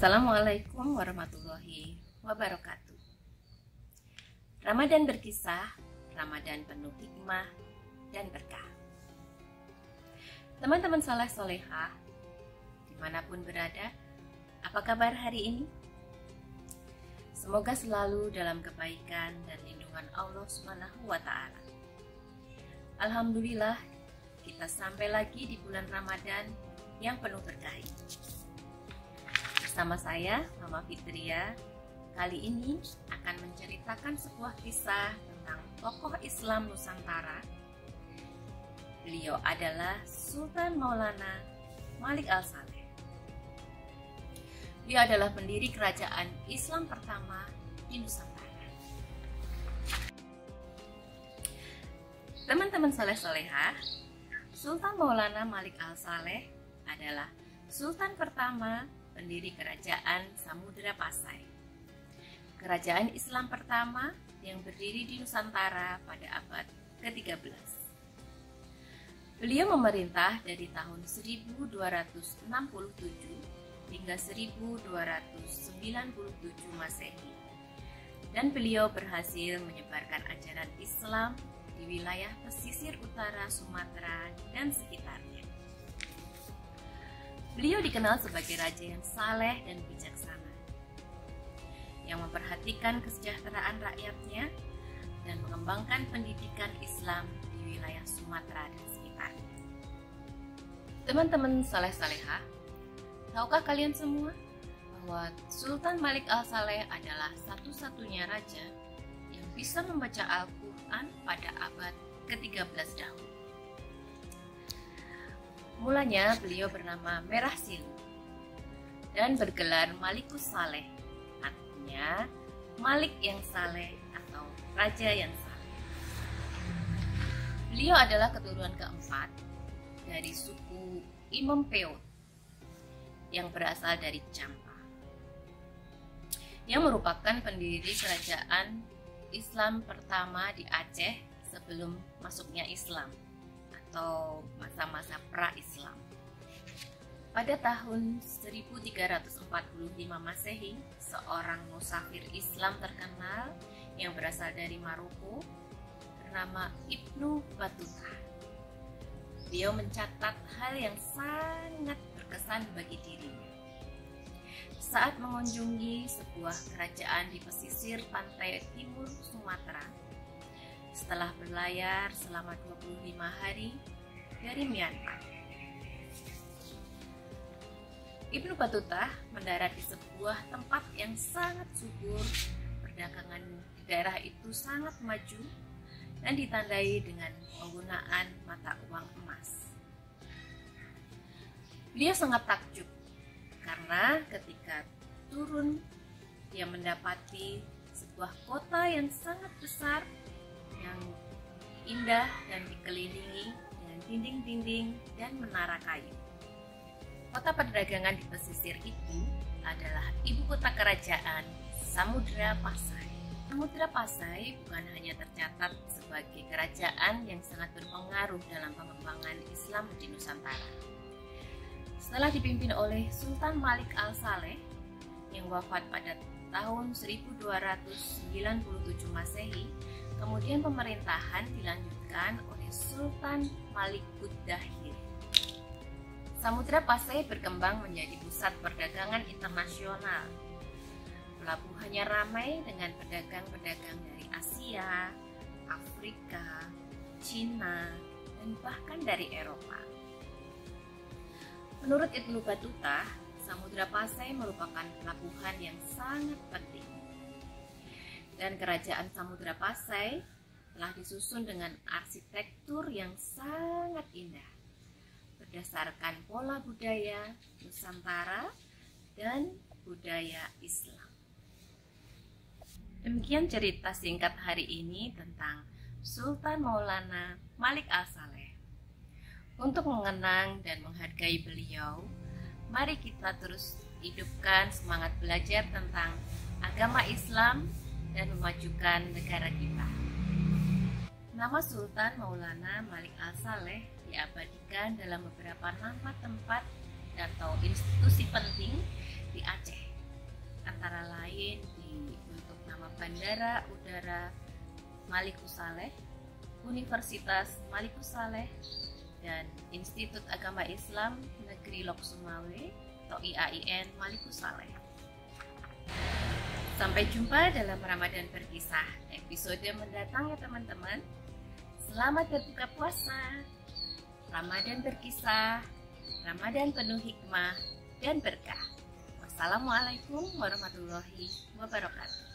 Assalamualaikum warahmatullahi wabarakatuh. Ramadan berkisah, Ramadan penuh hikmah dan berkah. Teman-teman soleh soleha, di mana pun berada, apa kabar hari ini? Semoga selalu dalam kebaikan dan lindungan Allah Subhanahu wa Ta'ala. Alhamdulillah, kita sampai lagi di bulan Ramadan yang penuh berkah ini. Bersama saya, Mama Fitria, kali ini akan menceritakan sebuah kisah tentang tokoh Islam Nusantara. Beliau adalah Sultan Maulana Malik Al-Saleh. Dia adalah pendiri kerajaan Islam pertama di Nusantara. Teman-teman soleh-soleha, Sultan Maulana Malik Al-Saleh adalah Sultan pertama pendiri kerajaan Samudra Pasai. Kerajaan Islam pertama yang berdiri di Nusantara pada abad ke-13. Beliau memerintah dari tahun 1267 hingga 1297 Masehi. Dan beliau berhasil menyebarkan ajaran Islam di wilayah pesisir utara Sumatera dan sekitarnya. Beliau dikenal sebagai raja yang saleh dan bijaksana, yang memperhatikan kesejahteraan rakyatnya dan mengembangkan pendidikan Islam di wilayah Sumatera dan sekitarnya. Teman-teman saleh-saleha, tahukah kalian semua bahwa Sultan Malik Al-Saleh adalah satu-satunya raja yang bisa membaca Al-Quran pada abad ke-13 dahulu. Mulanya beliau bernama Merah Silu dan bergelar Malikus Saleh, artinya Malik yang saleh atau Raja yang saleh. Beliau adalah keturunan keempat dari suku Imam Peot yang berasal dari Campa, yang merupakan pendiri kerajaan Islam pertama di Aceh sebelum masuknya Islam atau masa-masa pra-Islam. Pada tahun 1345 Masehi, seorang musafir Islam terkenal yang berasal dari Maroko bernama Ibnu Battuta. Dia mencatat hal yang sangat berkesan bagi dirinya. Saat mengunjungi sebuah kerajaan di pesisir pantai timur Sumatera, setelah berlayar selama 25 hari dari Myanmar. Ibnu Battuta mendarat di sebuah tempat yang sangat subur, perdagangan daerah itu sangat maju dan ditandai dengan penggunaan mata uang emas. Beliau sangat takjub karena ketika turun dia mendapati sebuah kota yang sangat besar yang indah dan dikelilingi dengan dinding-dinding dan menara kayu. Kota perdagangan di pesisir itu adalah ibu kota kerajaan Samudra Pasai. Samudra Pasai bukan hanya tercatat sebagai kerajaan yang sangat berpengaruh dalam pengembangan Islam di Nusantara. Setelah dipimpin oleh Sultan Malik Al-Saleh yang wafat pada tahun 1297 Masehi, kemudian pemerintahan dilanjutkan oleh Sultan Malik Dahir. Samudra Pasai berkembang menjadi pusat perdagangan internasional. Pelabuhannya ramai dengan pedagang-pedagang dari Asia, Afrika, Cina, dan bahkan dari Eropa. Menurut Ibnu Battuta, Samudra Pasai merupakan pelabuhan yang sangat penting. Dan kerajaan Samudra Pasai telah disusun dengan arsitektur yang sangat indah berdasarkan pola budaya Nusantara dan budaya Islam. Demikian cerita singkat hari ini tentang Sultan Maulana Malik Al-Saleh. Untuk mengenang dan menghargai beliau, mari kita terus hidupkan semangat belajar tentang agama Islam dan memajukan negara kita. Nama Sultan Maulana Malik Al-Saleh diabadikan dalam beberapa nama tempat atau institusi penting di Aceh. antara lain di untuk nama Bandara Udara Malikus Saleh, Universitas Malikus Saleh, dan Institut Agama Islam Negeri Lok Sumawe atau IAIN Malikus Saleh. Sampai jumpa dalam Ramadan Berkisah episode mendatang ya teman-teman. Selamat berbuka puasa. Ramadan berkisah, Ramadan penuh hikmah dan berkah. Wassalamualaikum warahmatullahi wabarakatuh.